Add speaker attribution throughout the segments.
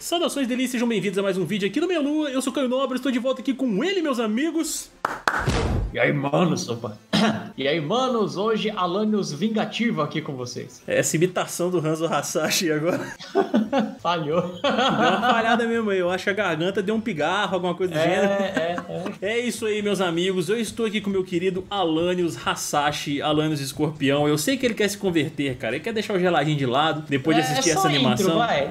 Speaker 1: Saudações delícias, sejam bem-vindos a mais um vídeo aqui no Melu. Eu sou Caio Nobre, estou de volta aqui com ele, meus amigos.
Speaker 2: E aí, manos, opa. E aí, manos, hoje Alanios vingativo aqui com vocês.
Speaker 1: Essa imitação do Hanzo Hasashi agora.
Speaker 2: Falhou.
Speaker 1: Deu uma falhada mesmo aí. Eu acho que a garganta deu um pigarro, alguma coisa do
Speaker 2: É,
Speaker 1: gênero.
Speaker 2: é, é.
Speaker 1: É isso aí, meus amigos. Eu estou aqui com meu querido Alanios Hasashi, Alanios Escorpião. Eu sei que ele quer se converter, cara. Ele quer deixar o geladinho de lado depois de
Speaker 2: É,
Speaker 1: assistir
Speaker 2: é só
Speaker 1: essa
Speaker 2: intro,
Speaker 1: animação.
Speaker 2: vai.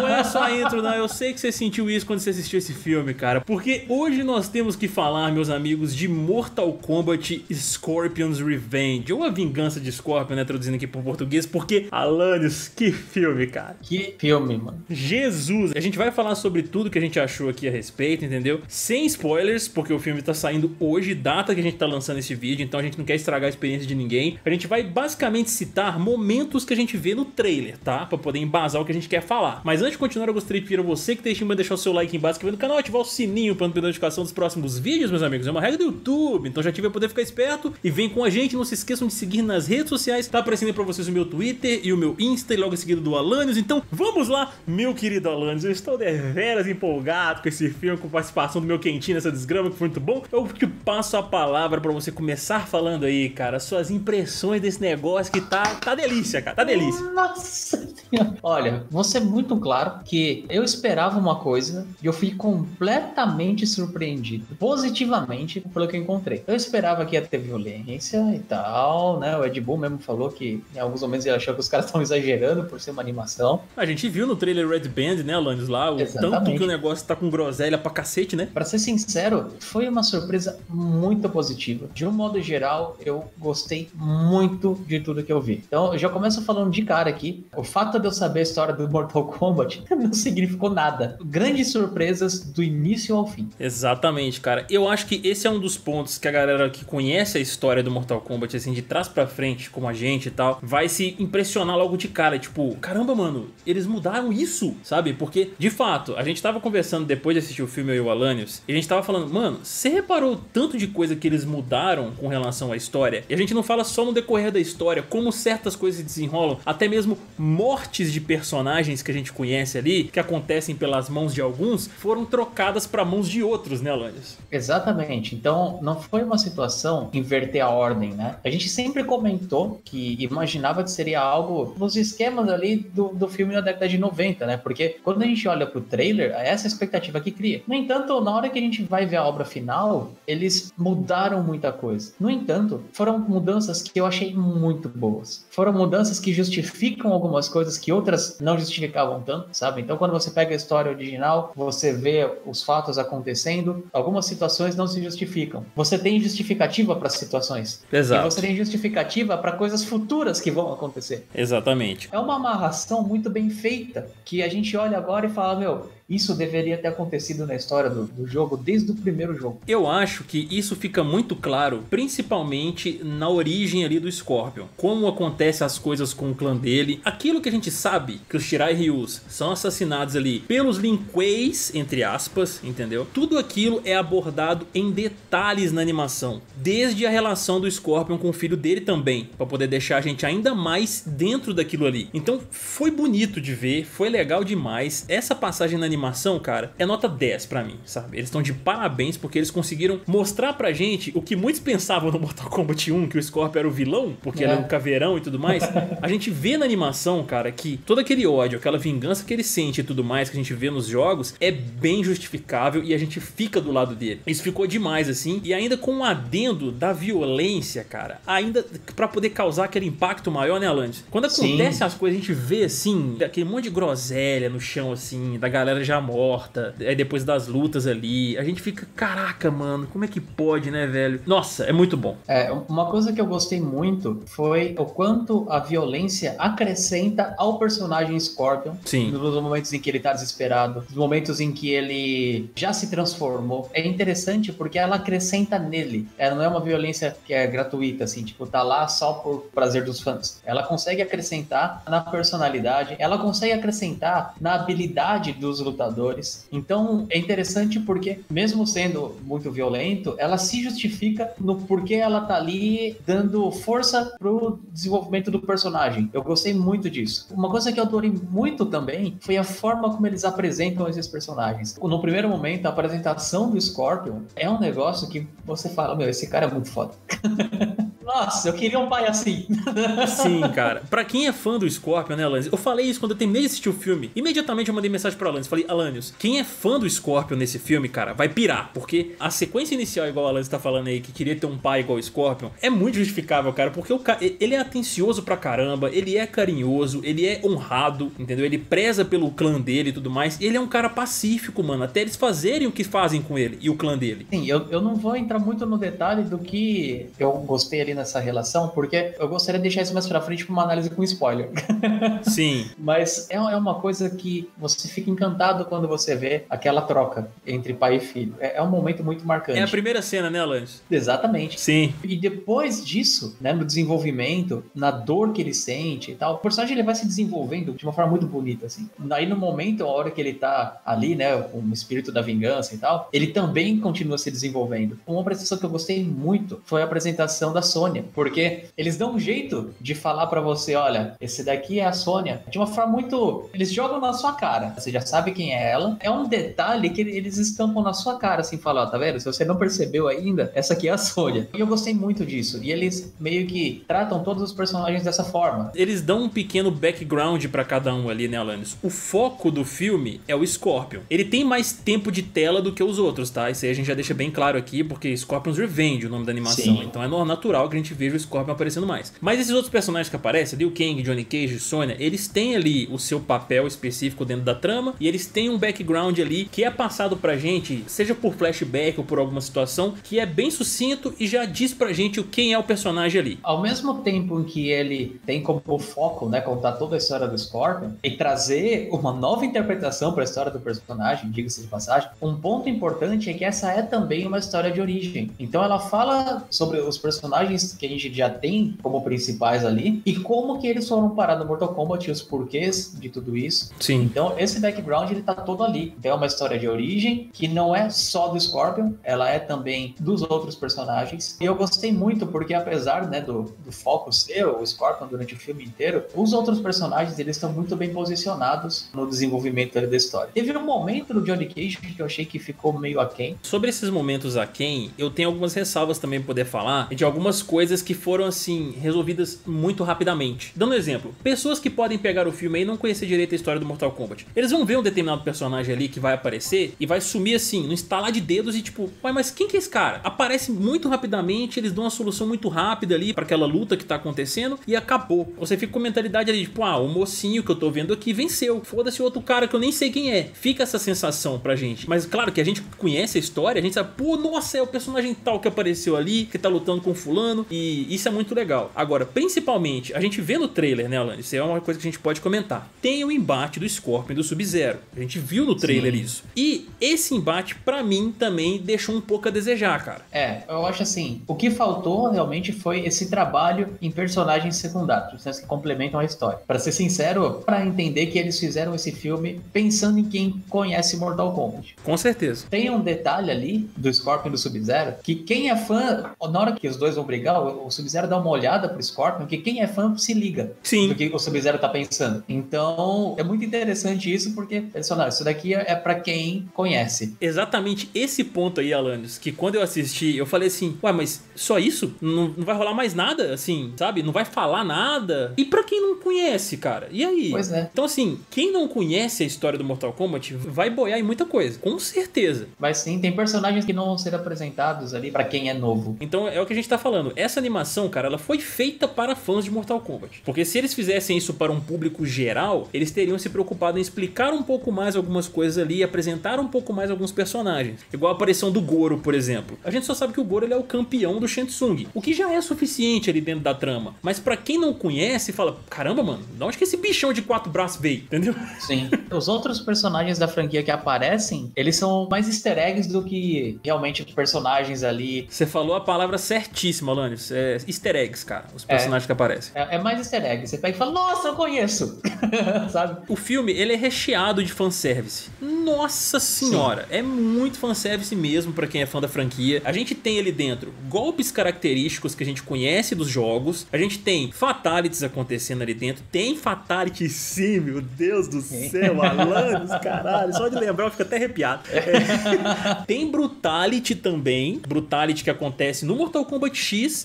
Speaker 1: Não é só intro, não. Eu sei que você sentiu isso quando você assistiu esse filme, cara. Porque hoje nós temos que falar, meus amigos, de Mortal Kombat Scorpion's Revenge. Ou a vingança de Scorpion, né? Traduzindo aqui pro português. Porque, Alanios, que filme, cara.
Speaker 2: Que filme, mano.
Speaker 1: Jesus! A gente vai falar sobre tudo que a gente achou aqui a respeito, entendeu? Sem spoilers, porque o filme tá saindo hoje, data que a gente tá lançando esse vídeo, então a gente não quer estragar a experiência de ninguém. A gente vai basicamente citar momentos que a gente vê no trailer, tá? Pra poder embasar o que a gente quer falar. Mas antes de continuar, eu gostaria de pedir a você que deixe deixar o seu like embaixo, inscrever no canal, ativar o sininho pra não perder notificação dos próximos vídeos, meus amigos. É uma regra do YouTube, então já tive a poder ficar esperto e vem com a gente. Não se esqueçam de seguir nas redes sociais, tá aparecendo pra vocês o meu Twitter e o meu Insta e logo em seguida do Alanios. Então vamos lá, meu querido Alanios. Eu estou deveras empolgado com esse filme, com a participação do meu quentinho nessa desgrama, que foi muito bom. Eu te passo a palavra pra você começar falando aí, cara, suas impressões desse negócio que tá, tá delícia, cara, tá delícia.
Speaker 2: Nossa senhora. Olha, vou ser muito claro que eu esperava uma coisa e eu fui completamente surpreendido, positivamente, pelo que eu encontrei. Eu esperava que ia ter violência e tal, né? O Ed Boon mesmo falou que em alguns momentos ele achou que os caras estavam exagerando por ser uma animação.
Speaker 1: A gente viu no trailer Red Band, né, Alanios, lá, o tanto
Speaker 2: Exatamente.
Speaker 1: que o negócio tá com groselha pra cacete, né?
Speaker 2: Pra ser sincero, foi uma surpresa muito positiva. De um modo geral, eu gostei muito de tudo que eu vi. Então, eu já começo falando de cara aqui. O fato de eu saber a história do Mortal Kombat não significou nada. Grandes surpresas do início ao fim.
Speaker 1: Exatamente, cara. Eu acho que esse é um dos pontos que a galera que conhece a história do Mortal Kombat, assim, de trás pra frente, como a gente e tal, vai se impressionar logo de cara. Tipo, caramba, mano, eles mudaram isso, sabe? Porque, de fato, a gente tava conversando depois de assistir o filme Eu e o Alanios, e a gente tava falando, mano, você reparou tanto de coisa que eles mudaram com relação à história? E a gente não fala só no decorrer da história, como certas coisas se desenrolam, até mesmo mortes de personagens que a gente conhece ali, que acontecem pelas mãos de alguns, foram trocadas pra mãos de outros, né, Alanios?
Speaker 2: Exatamente. Então, não foi uma situação inverter a ordem, né? A gente sempre comentou que imaginava que seria algo nos esquemas ali do, do filme da década de 90, né? Porque quando a gente olha pro trailer, é essa expectativa que cria. No entanto, na hora que a gente vai ver a obra final, eles mudaram muita coisa. No entanto, foram mudanças que eu achei muito boas. Foram mudanças que justificam algumas coisas que outras não justificavam tanto, sabe? Então, quando você pega a história original, você vê os fatos acontecendo, algumas situações não se justificam. Você tem justificativa para situações.
Speaker 1: Exato.
Speaker 2: E você tem justificativa para coisas futuras que vão acontecer.
Speaker 1: Exatamente.
Speaker 2: É uma amarração muito bem feita que a gente olha agora e fala, meu, isso deveria ter acontecido na história do, do jogo desde o primeiro jogo.
Speaker 1: Eu acho que isso fica muito claro, principalmente na origem ali do Scorpion. Como acontecem as coisas com o clã dele. Aquilo que a gente sabe, que os Shirai Ryus são assassinados ali pelos Lin Kueis, entre aspas, entendeu? Tudo aquilo é abordado em detalhes na animação. Desde a relação do Scorpion com o filho dele também, para poder deixar a gente ainda mais dentro daquilo ali. Então foi bonito de ver, foi legal demais. Essa passagem na animação, cara, é nota 10 pra mim, sabe? Eles estão de parabéns porque eles conseguiram mostrar pra gente o que muitos pensavam no Mortal Kombat 1, que o Scorpion era o vilão, porque
Speaker 2: É.
Speaker 1: ele era um caveirão e tudo mais. A gente vê na animação, cara, que todo aquele ódio, aquela vingança que ele sente e tudo mais que a gente vê nos jogos é bem justificável e a gente fica do lado dele. Isso ficou demais assim, e ainda com um adendo da violência, cara, ainda pra poder causar aquele impacto maior, né, Alanis? Quando
Speaker 2: Sim.
Speaker 1: acontece as coisas, a gente vê assim, aquele monte de groselha no chão, assim, da galera já morta, aí depois das lutas ali, a gente fica, caraca, mano, como é que pode, né, velho? Nossa, é muito bom.
Speaker 2: É, uma coisa que eu gostei muito foi o quanto a violência acrescenta ao personagem Scorpion.
Speaker 1: Sim.
Speaker 2: Nos momentos em que ele tá desesperado, nos momentos em que ele já se transformou. É interessante porque ela acrescenta nele. Ela não é uma violência que é gratuita, assim, tipo, tá lá só por prazer dos fãs. Ela consegue acrescentar na personalidade, ela consegue acrescentar na habilidade dos lutadores lutadores. Então é interessante porque, mesmo sendo muito violento, ela se justifica no porquê ela tá ali dando força pro desenvolvimento do personagem. Eu gostei muito disso. Uma coisa que eu adorei muito também foi a forma como eles apresentam esses personagens. No primeiro momento, a apresentação do Scorpion é um negócio que você fala: Meu, esse cara é muito foda. Nossa, eu queria um pai assim.
Speaker 1: Sim, cara. Pra quem é fã do Scorpion, né, Alanis? Eu falei isso quando eu terminei de assistir o filme. Imediatamente eu mandei mensagem pro Alanis. Falei, Alanios, quem é fã do Scorpion nesse filme, cara, vai pirar. Porque a sequência inicial, igual o Alanis tá falando aí, que queria ter um pai igual o Scorpion, é muito justificável, cara. Porque o ele é atencioso pra caramba, ele é carinhoso, ele é honrado, entendeu? Ele preza pelo clã dele e tudo mais. Ele é um cara pacífico, mano. Até eles fazerem o que fazem com ele e o clã dele.
Speaker 2: Sim, eu, eu não vou entrar muito no detalhe do que eu gostei ali nessa relação, porque eu gostaria de deixar isso mais pra frente pra uma análise com spoiler.
Speaker 1: Sim.
Speaker 2: Mas é, é uma coisa que você fica encantado quando você vê aquela troca entre pai e filho. É, é um momento muito marcante.
Speaker 1: É a primeira cena, né, Alanis?
Speaker 2: Exatamente.
Speaker 1: Sim.
Speaker 2: E depois disso, né, no desenvolvimento, na dor que ele sente e tal, o personagem ele vai se desenvolvendo de uma forma muito bonita, assim. Aí no momento, a hora que ele tá ali, né, com o espírito da vingança e tal, ele também continua se desenvolvendo. Uma apresentação que eu gostei muito foi a apresentação da Sônia, porque eles dão um jeito de falar para você, olha, esse daqui é a Sônia, de uma forma muito, eles jogam na sua cara. Você já sabe quem é ela. É um detalhe que eles estampam na sua cara, assim, falam, ó, tá vendo? Se você não percebeu ainda, essa aqui é a Sônia. E eu gostei muito disso. E eles meio que tratam todos os personagens dessa forma.
Speaker 1: Eles dão um pequeno background para cada um ali, né, Alanis? O foco do filme é o Scorpion. Ele tem mais tempo de tela do que os outros, tá? Isso aí a gente já deixa bem claro aqui, porque Scorpion's Revenge, o nome da animação. Sim. Então é natural que a gente veja o Scorpion aparecendo mais. Mas esses outros personagens que aparecem, Liu Kang, Johnny Cage, Sonya, eles têm ali o seu papel específico dentro da trama e eles têm um background ali que é passado pra gente, seja por flashback ou por alguma situação, que é bem sucinto e já diz pra gente quem é o personagem ali.
Speaker 2: Ao mesmo tempo em que ele tem como foco, né, contar toda a história do Scorpion e trazer uma nova interpretação para a história do personagem, diga-se de passagem, um ponto importante é que essa é também uma história de origem. Então ela fala sobre os personagens que a gente já tem como principais ali e como que eles foram parar no Mortal Kombat e os porquês de tudo isso.
Speaker 1: Sim.
Speaker 2: Então esse background ele tá todo ali. Então, é uma história de origem que não é só do Scorpion, ela é também dos outros personagens. E eu gostei muito porque apesar, né, do, do foco ser o Scorpion durante o filme inteiro, os outros personagens eles estão muito bem posicionados no desenvolvimento da história. Teve um momento no Johnny Cage que eu achei que ficou meio aquém.
Speaker 1: Sobre esses momentos aquém, eu tenho algumas ressalvas também poder falar de algumas coisas que foram assim resolvidas muito rapidamente. Dando um exemplo, pessoas que podem pegar o filme e não conhecer direito a história do Mortal Kombat. Eles vão ver um determinado personagem ali que vai aparecer e vai sumir assim, no instalar de dedos e tipo, uai, mas quem que é esse cara? Aparece muito rapidamente, eles dão uma solução muito rápida ali para aquela luta que tá acontecendo e acabou. Você fica com mentalidade ali, tipo, ah, o mocinho que eu tô vendo aqui venceu. Foda-se outro cara que eu nem sei quem é. Fica essa sensação pra gente. Mas claro que a gente conhece a história, a gente sabe, pô, nossa, é o personagem tal que apareceu ali, que tá lutando com fulano, e isso é muito legal. Agora, principalmente, a gente vê no trailer, né, Alan? Isso é uma coisa que a gente pode comentar. Tem o embate do Scorpion e do Sub-Zero. A gente viu no trailer Sim. isso. E esse embate, para mim, também deixou um pouco a desejar, cara.
Speaker 2: É, eu acho assim, o que faltou realmente foi esse trabalho em personagens secundários, que complementam a história. Para ser sincero, para entender que eles fizeram esse filme pensando em quem conhece Mortal Kombat.
Speaker 1: Com certeza.
Speaker 2: Tem um detalhe ali do Scorpion e do Sub-Zero que quem é fã, na hora que os dois vão brigar, o Sub-Zero dá uma olhada pro Scorpion, que quem é fã se liga
Speaker 1: Sim.
Speaker 2: do que o Sub-Zero tá pensando. Então, é muito interessante isso, porque, personagem, isso daqui é para quem conhece.
Speaker 1: Exatamente esse ponto aí, Alanis, que quando eu assisti, eu falei assim, ué, mas só isso? Não, não vai rolar mais nada, assim, sabe? Não vai falar nada? E para quem não conhece, cara? E aí?
Speaker 2: Pois é.
Speaker 1: Então, assim, quem não conhece a história do Mortal Kombat vai boiar em muita coisa, com certeza.
Speaker 2: Mas sim, tem personagens que não vão ser apresentados ali para quem é novo.
Speaker 1: Então, é o que a gente tá falando. Essa animação, cara, ela foi feita para fãs de Mortal Kombat. Porque se eles fizessem isso para um público geral, eles teriam se preocupado em explicar um pouco mais algumas coisas ali e apresentar um pouco mais alguns personagens. Igual a aparição do Goro, por exemplo. A gente só sabe que o Goro ele é o campeão do Shang o que já é suficiente ali dentro da trama. Mas para quem não conhece, fala: caramba, mano, de onde que esse bichão de quatro braços veio? Entendeu?
Speaker 2: Sim. Os outros personagens da franquia que aparecem, eles são mais easter eggs do que realmente personagens ali.
Speaker 1: Você falou a palavra certíssima, Alanis? É easter eggs, cara. Os personagens é, que aparecem.
Speaker 2: É, é, mais easter egg. Você pega e fala, nossa, eu conheço. Sabe?
Speaker 1: O filme, ele é recheado de fanservice. Nossa senhora. Sim. É muito fanservice mesmo para quem é fã da franquia. A gente tem ali dentro golpes característicos que a gente conhece dos jogos. A gente tem fatalities acontecendo ali dentro. Tem fatality sim, meu Deus do céu. Alanis, caralho. Só de lembrar eu fico até arrepiado. É. tem brutality também. Brutality que acontece no Mortal Kombat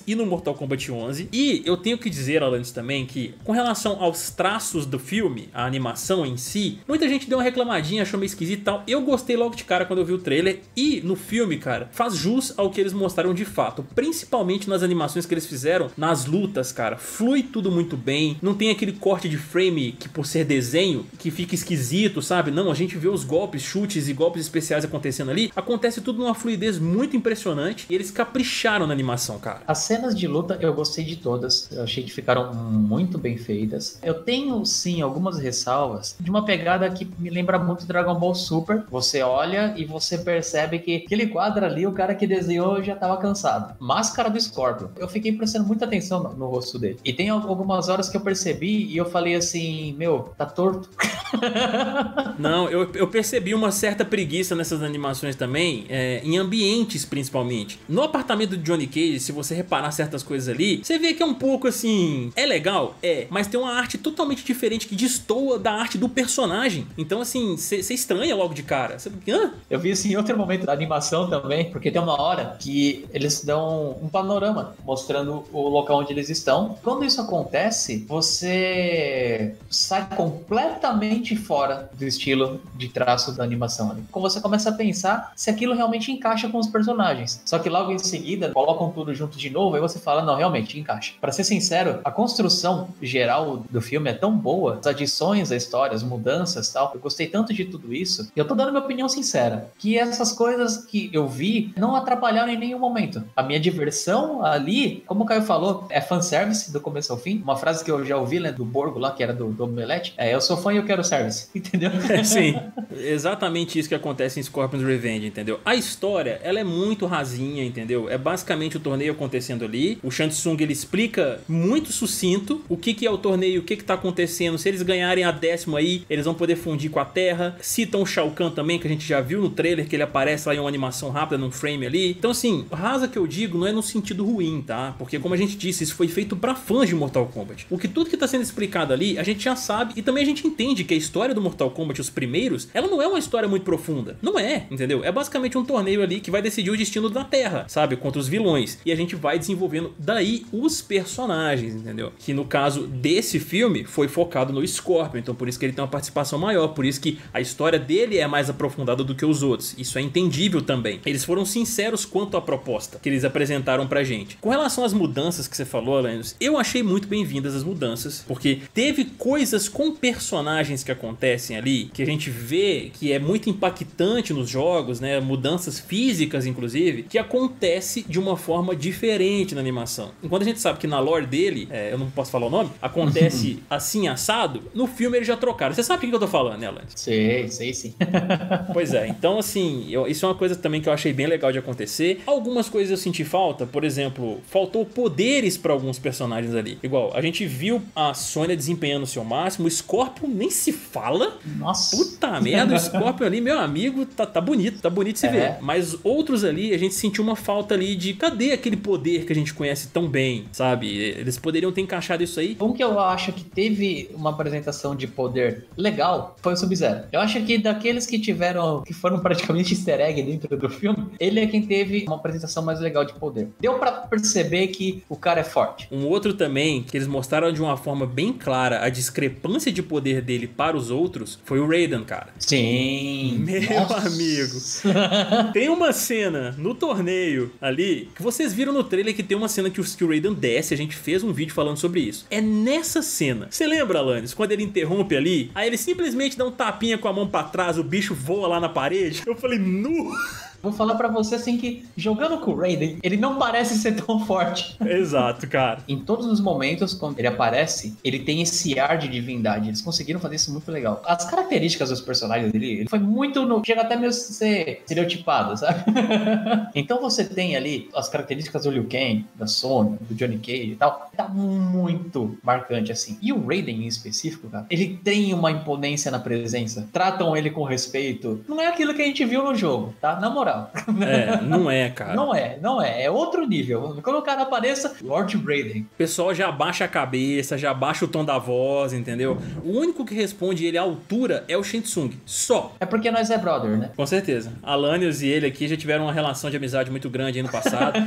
Speaker 1: E no Mortal Kombat 11. E eu tenho que dizer, Alanis, também que com relação aos traços do filme, a animação em si, muita gente deu uma reclamadinha, achou meio esquisito e tal. Eu gostei logo de cara quando eu vi o trailer. E no filme, cara, faz jus ao que eles mostraram de fato. Principalmente nas animações que eles fizeram, nas lutas, cara. Flui tudo muito bem. Não tem aquele corte de frame que, por ser desenho, que fica esquisito, sabe? Não, a gente vê os golpes, chutes e golpes especiais acontecendo ali. Acontece tudo numa fluidez muito impressionante. E eles capricharam na animação, cara.
Speaker 2: As cenas de luta eu gostei de todas. Eu achei que ficaram muito bem feitas. Eu tenho sim algumas ressalvas de uma pegada que me lembra muito Dragon Ball Super. Você olha e você percebe que aquele quadro ali, o cara que desenhou já estava cansado. Máscara do Scorpion. Eu fiquei prestando muita atenção no, no, rosto dele. E tem algumas horas que eu percebi e eu falei assim: Meu, tá torto.
Speaker 1: Não, eu, eu percebi uma certa preguiça nessas animações também, é, em ambientes principalmente. No apartamento do Johnny Cage, se você reparar certas coisas ali, você vê que é um pouco assim. É legal? É, mas tem uma arte totalmente diferente que destoa da arte do personagem. Então, assim, você estranha logo de cara. Cê, Hã?
Speaker 2: Eu vi isso em outro momento da animação também, porque tem uma hora que eles dão um panorama mostrando o local onde eles estão. Quando isso acontece, você sai completamente fora do estilo de traço da animação ali. Quando você começa a pensar se aquilo realmente encaixa com os personagens. Só que logo em seguida colocam tudo junto de novo e você fala, não, realmente encaixa. Para ser sincero, a construção geral do filme é tão boa, as adições à história, as mudanças tal. Eu gostei tanto de tudo isso. E eu tô dando minha opinião sincera, que essas coisas que eu vi não atrapalharam em nenhum momento. A minha diversão ali, como o Caio falou, é fanservice do começo ao fim. Uma frase que eu já ouvi, né, do Borgo lá, que era do, do Omelete, é eu sou fã e eu quero entendeu?
Speaker 1: Sim, exatamente isso que acontece em Scorpion's Revenge, entendeu? A história, ela é muito rasinha, entendeu? É basicamente o torneio acontecendo ali. O Shansung, ele explica muito sucinto o que, que é o torneio, o que, que tá acontecendo. Se eles ganharem a décima aí, eles vão poder fundir com a Terra. Citam o Shao Kahn também, que a gente já viu no trailer, que ele aparece lá em uma animação rápida, num frame ali. Então, assim, rasa que eu digo não é no sentido ruim, tá? Porque, como a gente disse, isso foi feito para fãs de Mortal Kombat. O que tudo que tá sendo explicado ali, a gente já sabe e também a gente entende que a história do Mortal Kombat, os primeiros, ela não é uma história muito profunda. Não é, entendeu? É basicamente um torneio ali que vai decidir o destino da Terra, sabe? Contra os vilões. E a gente vai desenvolvendo daí os personagens, entendeu? Que no caso desse filme foi focado no Scorpion, então por isso que ele tem uma participação maior, por isso que a história dele é mais aprofundada do que os outros. Isso é entendível também. Eles foram sinceros quanto à proposta que eles apresentaram pra gente. Com relação às mudanças que você falou, Alanis, eu achei muito bem-vindas as mudanças, porque teve coisas com personagens que acontecem ali, que a gente vê que é muito impactante nos jogos, né? Mudanças físicas, inclusive, que acontece de uma forma diferente na animação. Enquanto a gente sabe que na lore dele, é, eu não posso falar o nome, acontece assim assado, no filme eles já trocaram. Você sabe o que eu tô falando, né, Alanis?
Speaker 2: Sei, sei sim.
Speaker 1: pois é, então assim, eu, isso é uma coisa também que eu achei bem legal de acontecer. Algumas coisas eu senti falta, por exemplo, faltou poderes para alguns personagens ali. Igual, a gente viu a Sônia desempenhando o seu máximo, o Scorpion nem se fala.
Speaker 2: Nossa.
Speaker 1: Puta merda, o Scorpion ali, meu amigo, tá, tá bonito, tá bonito se é. ver. Mas outros ali, a gente sentiu uma falta ali de cadê aquele poder que a gente conhece tão bem, sabe? Eles poderiam ter encaixado isso aí.
Speaker 2: Um que eu acho que teve uma apresentação de poder legal foi o Sub-Zero. Eu acho que daqueles que tiveram, que foram praticamente easter egg dentro do filme, ele é quem teve uma apresentação mais legal de poder. Deu para perceber que o cara é forte.
Speaker 1: Um outro também, que eles mostraram de uma forma bem clara a discrepância de poder dele para os outros, foi o Raiden, cara.
Speaker 2: Sim.
Speaker 1: Meu Nossa. amigo. tem uma cena no torneio ali, que vocês viram no trailer que tem uma cena que o, que o Raiden desce, a gente fez um vídeo falando sobre isso. É nessa cena. Você lembra, Alanis, quando ele interrompe ali, aí ele simplesmente dá um tapinha com a mão para trás, o bicho voa lá na parede? Eu falei, nu!
Speaker 2: Vou falar para você assim que jogando com o Raiden, ele não parece ser tão forte.
Speaker 1: Exato, cara.
Speaker 2: em todos os momentos, quando ele aparece, ele tem esse ar de divindade. Eles conseguiram fazer isso muito legal. As características dos personagens dele, ele foi muito. No, chega até mesmo a ser estereotipado, sabe? então você tem ali as características do Liu Kang, da Sony, do Johnny Cage e tal. Tá muito marcante assim. E o Raiden em específico, cara, ele tem uma imponência na presença. Tratam ele com respeito. Não é aquilo que a gente viu no jogo, tá? Na moral.
Speaker 1: É, não é, cara.
Speaker 2: Não é, não é. É outro nível. Quando o cara apareça, Lord Raiden.
Speaker 1: O pessoal já abaixa a cabeça, já abaixa o tom da voz, entendeu? O único que responde ele à altura é o Shinsung. Só.
Speaker 2: É porque nós é brother, né?
Speaker 1: Com certeza. Alanios e ele aqui já tiveram uma relação de amizade muito grande aí no passado.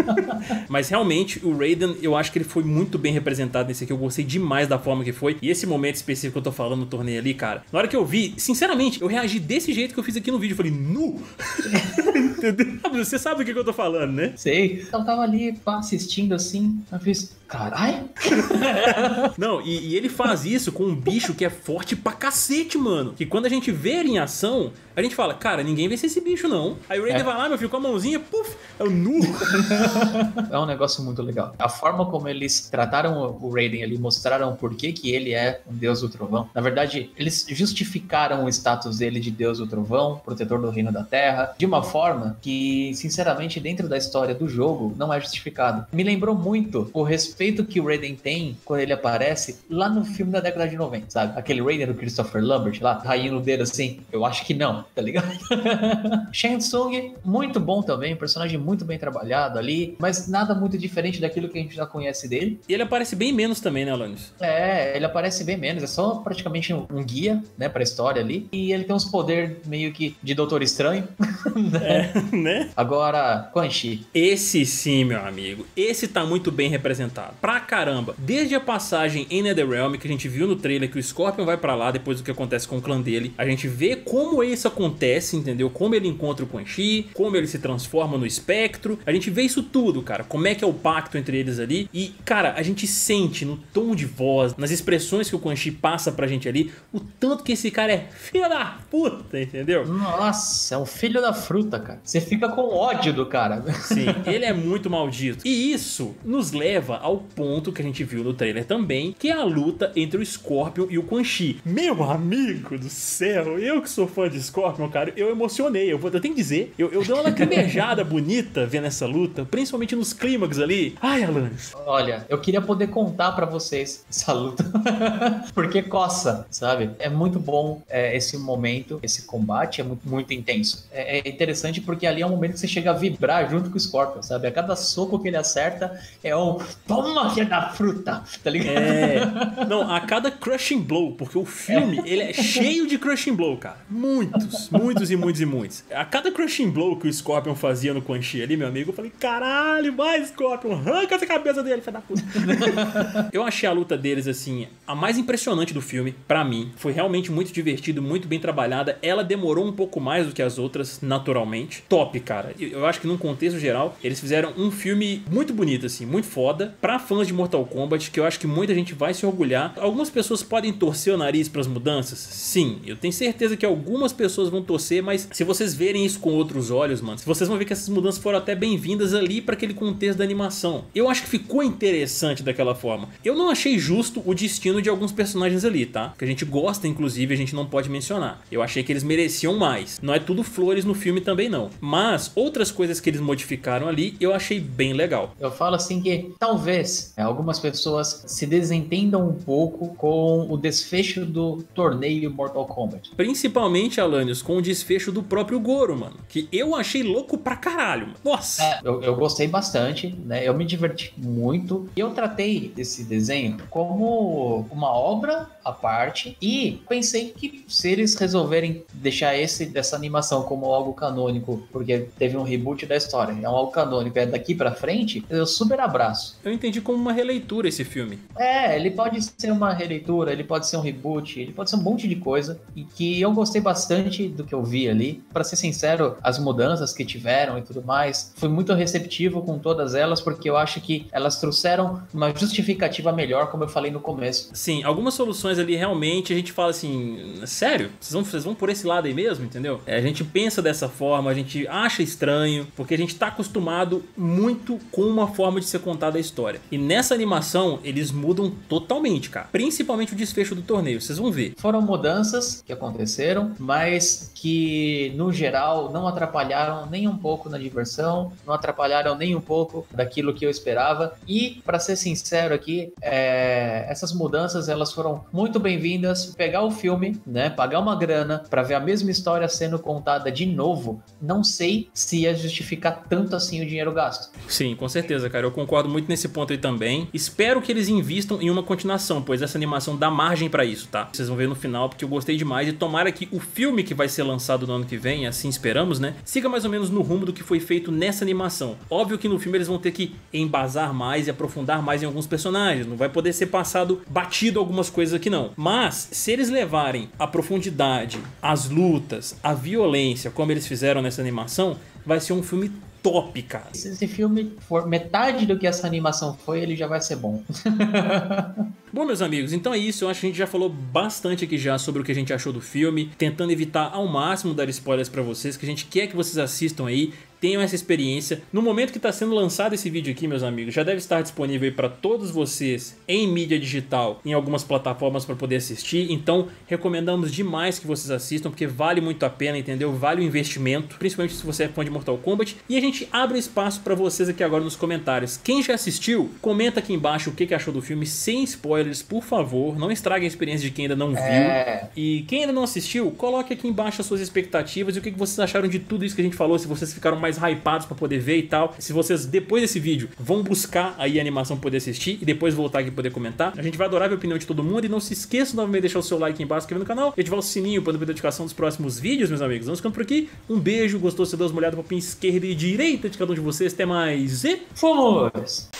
Speaker 1: Mas realmente, o Raiden, eu acho que ele foi muito bem representado nesse aqui. Eu gostei demais da forma que foi. E esse momento específico que eu tô falando no torneio ali, cara. Na hora que eu vi, sinceramente, eu reagi desse jeito que eu fiz aqui no vídeo. Eu falei, nu! Entendeu? Você sabe do que, que eu tô falando, né?
Speaker 2: Sei. Eu tava ali pá, assistindo assim, eu fiz, carai.
Speaker 1: Não, e, e ele faz isso com um bicho que é forte pra cacete, mano. Que quando a gente vê ele em ação, a gente fala, cara, ninguém vai ser esse bicho, não. Aí o Raiden
Speaker 2: É.
Speaker 1: vai lá, meu filho, com a mãozinha, puf, é o nu.
Speaker 2: É um negócio muito legal. A forma como eles trataram o Raiden ali, mostraram por que, que ele é um deus do trovão. Na verdade, eles justificaram o status dele de deus do trovão, protetor do reino da terra, de uma forma que, sinceramente, dentro da história do jogo, não é justificado. Me lembrou muito o respeito que o Raiden tem quando ele aparece lá no filme da década de 90, sabe? Aquele Raiden do Christopher Lambert lá, raindo o dedo assim. Eu acho que não, tá ligado? Shang Tsung, muito bom também, personagem muito bem trabalhado ali, mas nada muito diferente daquilo que a gente já conhece dele.
Speaker 1: E ele aparece bem menos também, né, Alanis?
Speaker 2: É, ele aparece bem menos, é só praticamente um, guia, né, pra história ali. E ele tem uns poderes meio que de Doutor Estranho. né?
Speaker 1: né?
Speaker 2: Agora, Quan Chi.
Speaker 1: Esse sim, meu amigo. Esse tá muito bem representado. Pra caramba. Desde a passagem em Netherrealm, que a gente viu no trailer que o Scorpion vai pra lá depois do que acontece com o clã dele. A gente vê como isso acontece, entendeu? Como ele encontra o Quan Chi, como ele se transforma no espectro. A gente vê isso tudo, cara. Como é que é o pacto entre eles ali. E, cara, a gente sente no tom de voz, nas expressões que o Quan Chi passa pra gente ali, o tanto que esse cara é filho da puta, entendeu?
Speaker 2: Nossa, é um filho da fruta, cara. Você fica com ódio do cara.
Speaker 1: Sim, ele é muito maldito. E isso nos leva ao ponto que a gente viu no trailer também, que é a luta entre o Scorpion e o Quan Chi. Meu amigo do céu, eu que sou fã de Scorpion, cara, eu emocionei. Eu, vou, eu tenho que dizer, eu, eu dei uma lacrimejada bonita vendo essa luta, principalmente nos clímax ali. Ai, Alanis.
Speaker 2: Olha, eu queria poder contar pra vocês essa luta. Porque coça, sabe? É muito bom é, esse momento, esse combate é muito, muito intenso. É, é interessante porque ali é um momento que você chega a vibrar junto com o Scorpion, sabe? A cada soco que ele acerta é um toma, filha da fruta, tá ligado?
Speaker 1: É. Não, a cada crushing blow, porque o filme ele é cheio de crushing blow, cara. Muitos, muitos e muitos e muitos. A cada crushing blow que o Scorpion fazia no Quan Chi ali, meu amigo, eu falei: caralho, vai, Scorpion, arranca essa cabeça dele, filho da puta. eu achei a luta deles, assim, a mais impressionante do filme, pra mim. Foi realmente muito divertido, muito bem trabalhada. Ela demorou um pouco mais do que as outras, naturalmente. Top, cara. Eu eu acho que num contexto geral, eles fizeram um filme muito bonito, assim, muito foda. Pra fãs de Mortal Kombat, que eu acho que muita gente vai se orgulhar. Algumas pessoas podem torcer o nariz pras mudanças? Sim, eu tenho certeza que algumas pessoas vão torcer, mas se vocês verem isso com outros olhos, mano, vocês vão ver que essas mudanças foram até bem-vindas ali pra aquele contexto da animação. Eu acho que ficou interessante daquela forma. Eu não achei justo o destino de alguns personagens ali, tá? Que a gente gosta, inclusive, a gente não pode mencionar. Eu achei que eles mereciam mais. Não é tudo flores no filme também, não. Mas outras coisas que eles modificaram ali, eu achei bem legal.
Speaker 2: Eu falo assim que talvez é, algumas pessoas se desentendam um pouco com o desfecho do torneio Mortal Kombat.
Speaker 1: Principalmente, Alanios, com o desfecho do próprio Goro, mano. Que eu achei louco pra caralho, mano. Nossa!
Speaker 2: É, eu, eu gostei bastante, né? Eu me diverti muito. E eu tratei esse desenho como uma obra à parte. E pensei que se eles resolverem deixar esse dessa animação como algo canônico, porque teve um reboot da história, é um algo canônico, é daqui pra frente, eu super abraço.
Speaker 1: Eu entendi como uma releitura esse filme.
Speaker 2: É, ele pode ser uma releitura, ele pode ser um reboot, ele pode ser um monte de coisa. E que eu gostei bastante do que eu vi ali. Pra ser sincero, as mudanças que tiveram e tudo mais, fui muito receptivo com todas elas, porque eu acho que elas trouxeram uma justificativa melhor, como eu falei no começo.
Speaker 1: Sim, algumas soluções ali realmente a gente fala assim, sério? Vocês vão, vocês vão por esse lado aí mesmo, entendeu? É, a gente pensa dessa forma, a gente gente acha estranho, porque a gente tá acostumado muito com uma forma de ser contada a história. E nessa animação, eles mudam totalmente, cara. Principalmente o desfecho do torneio, vocês vão ver.
Speaker 2: Foram mudanças que aconteceram, mas que no geral não atrapalharam nem um pouco na diversão, não atrapalharam nem um pouco daquilo que eu esperava. E, para ser sincero aqui, é... essas mudanças elas foram muito bem-vindas. Pegar o filme, né, pagar uma grana para ver a mesma história sendo contada de novo, não sei se ia justificar tanto assim o dinheiro gasto.
Speaker 1: Sim, com certeza, cara. Eu concordo muito nesse ponto aí também. Espero que eles invistam em uma continuação, pois essa animação dá margem para isso, tá? Vocês vão ver no final, porque eu gostei demais. E tomara que o filme que vai ser lançado no ano que vem, assim esperamos, né? Siga mais ou menos no rumo do que foi feito nessa animação. Óbvio que no filme eles vão ter que embasar mais e aprofundar mais em alguns personagens. Não vai poder ser passado batido algumas coisas aqui, não. Mas, se eles levarem a profundidade, as lutas, a violência, como eles fizeram nessa animação, vai ser um filme top, cara.
Speaker 2: Se esse filme for metade do que essa animação foi, ele já vai ser bom.
Speaker 1: Bom, meus amigos, então é isso. Eu acho que a gente já falou bastante aqui já sobre o que a gente achou do filme, tentando evitar ao máximo dar spoilers para vocês, que a gente quer que vocês assistam aí, tenham essa experiência. No momento que está sendo lançado esse vídeo aqui, meus amigos, já deve estar disponível para todos vocês em mídia digital, em algumas plataformas para poder assistir. Então, recomendamos demais que vocês assistam, porque vale muito a pena, entendeu? Vale o investimento, principalmente se você é fã de Mortal Kombat. E a gente abre espaço para vocês aqui agora nos comentários. Quem já assistiu, comenta aqui embaixo o que achou do filme, sem spoilers, por favor. Não estraguem a experiência de quem ainda não viu. É... E quem ainda não assistiu, coloque aqui embaixo as suas expectativas e o que vocês acharam de tudo isso que a gente falou, se vocês ficaram mais mais hypados para poder ver e tal. Se vocês, depois desse vídeo, vão buscar aí a animação poder assistir e depois voltar aqui poder comentar. A gente vai adorar ver a opinião de todo mundo e não se esqueça novamente de deixar o seu like aqui embaixo, inscrever no canal e ativar o sininho para não perder a notificação dos próximos vídeos, meus amigos. Vamos ficando por aqui. Um beijo, gostou? Você deu uma olhada para a esquerda e direita de cada um de vocês. Até mais e
Speaker 2: fomos!